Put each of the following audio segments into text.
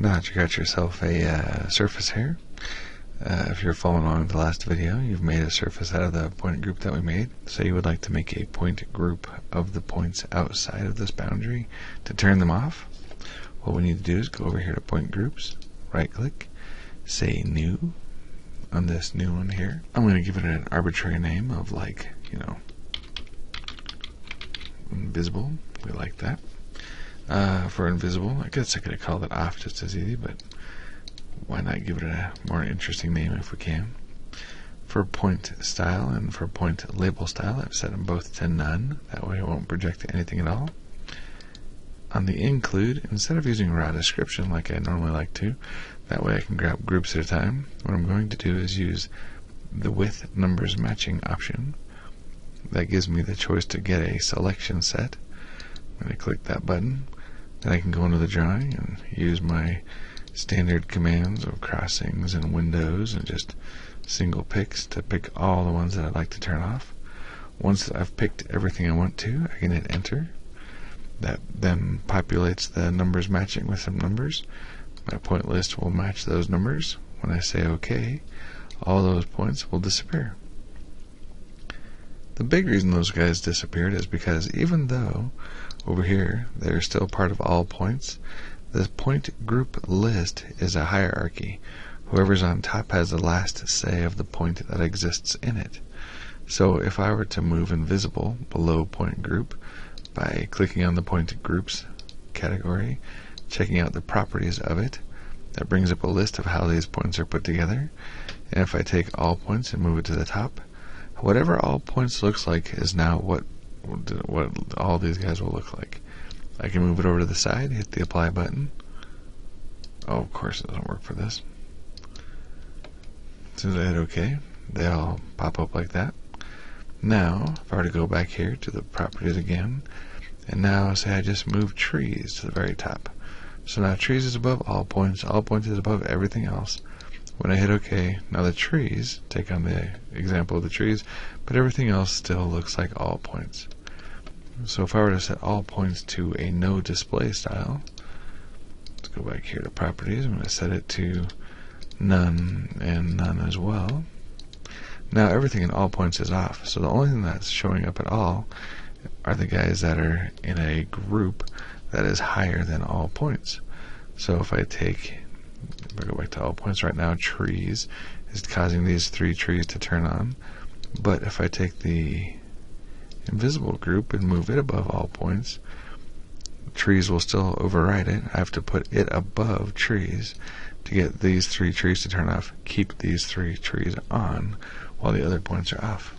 now that you got yourself a uh, surface here, uh, if you're following along with the last video, you've made a surface out of the point group that we made. So you would like to make a point group of the points outside of this boundary to turn them off. What we need to do is go over here to point groups, right click, say new on this new one here. I'm going to give it an arbitrary name of like, you know, invisible. We like that. Uh, for invisible, I guess I could have called it off just as easy, but why not give it a more interesting name if we can? For point style and for point label style, I've set them both to none. That way it won't project anything at all. On the include, instead of using raw description like I normally like to, that way I can grab groups at a time, what I'm going to do is use the with numbers matching option. That gives me the choice to get a selection set. I'm going to click that button. Then I can go into the drawing and use my standard commands of crossings and windows and just single picks to pick all the ones that I'd like to turn off. Once I've picked everything I want to, I can hit enter. That then populates the numbers matching with some numbers. My point list will match those numbers. When I say OK, all those points will disappear. The big reason those guys disappeared is because even though over here they're still part of all points, the point group list is a hierarchy. Whoever's on top has the last say of the point that exists in it. So if I were to move invisible below point group by clicking on the point groups category, checking out the properties of it, that brings up a list of how these points are put together. And if I take all points and move it to the top, whatever all points looks like is now what what all these guys will look like. I can move it over to the side, hit the apply button. Oh, of course it doesn't work for this. As soon as I hit OK, they all pop up like that. Now, if I were to go back here to the properties again, and now say I just move trees to the very top. So now trees is above all points, all points is above everything else. When I hit OK, now the trees, take on the example of the trees, but everything else still looks like all points. So if I were to set all points to a no display style, let's go back here to properties. I'm going to set it to none and none as well. Now everything in all points is off, so the only thing that's showing up at all are the guys that are in a group that is higher than all points. So if I take, if I go back to all points right now, trees is causing these three trees to turn on. But if I take the invisible group and move it above all points, trees will still override it. I have to put it above trees to get these three trees to turn off, keep these three trees on while the other points are off.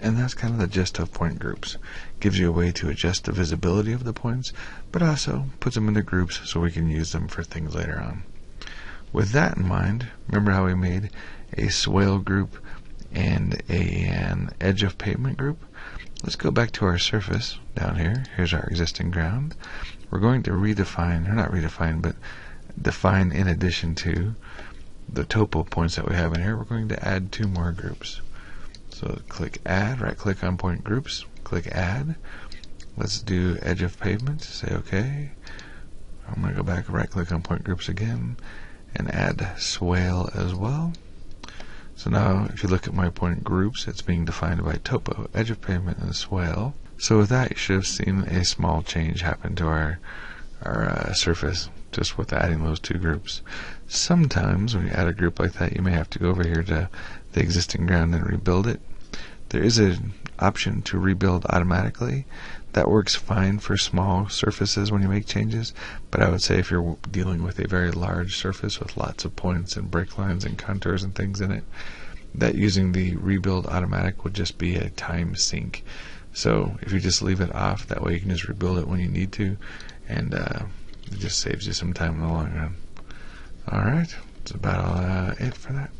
And that's kind of the gist of point groups. Gives you a way to adjust the visibility of the points, but also puts them into groups so we can use them for things later on. With that in mind, remember how we made a swale group and a, an edge of pavement group? Let's go back to our surface down here. Here's our existing ground. We're going to redefine, or not redefine, but define in addition to the topo points that we have in here, we're going to add two more groups. So click add, right click on point groups, click add. Let's do edge of pavement, say OK. I'm going to go back, right click on point groups again, and add swale as well. So now, if you look at my point groups, it's being defined by topo, edge of pavement, and swale. So with that, you should have seen a small change happen to our our uh, surface just with adding those two groups. Sometimes when you add a group like that, you may have to go over here to the existing ground and rebuild it. There is an option to rebuild automatically. That works fine for small surfaces when you make changes, but I would say if you're dealing with a very large surface with lots of points and break lines and contours and things in it, that using the rebuild automatic would just be a time sink. So if you just leave it off, that way you can just rebuild it when you need to, and uh, it just saves you some time in the long run. Alright, that's about uh, it for that.